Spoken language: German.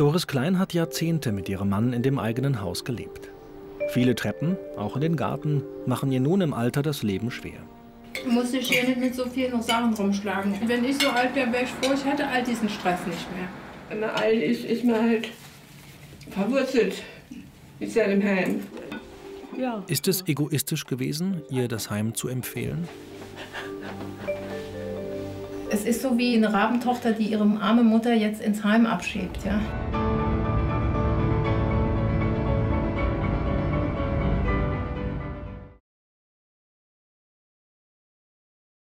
Doris Klein hat Jahrzehnte mit ihrem Mann in dem eigenen Haus gelebt. Viele Treppen, auch in den Garten, machen ihr nun im Alter das Leben schwer. Du musst dich hier nicht mit so vielen Sachen rumschlagen. Wenn ich so alt wäre, wäre ich froh, ich hätte all diesen Stress nicht mehr. Wenn man alt ist, ist man halt verwurzelt mit seinem Heim. Ja. Ist es egoistisch gewesen, ihr das Heim zu empfehlen? Es ist so wie eine Rabentochter, die ihre arme Mutter jetzt ins Heim abschiebt. Ja?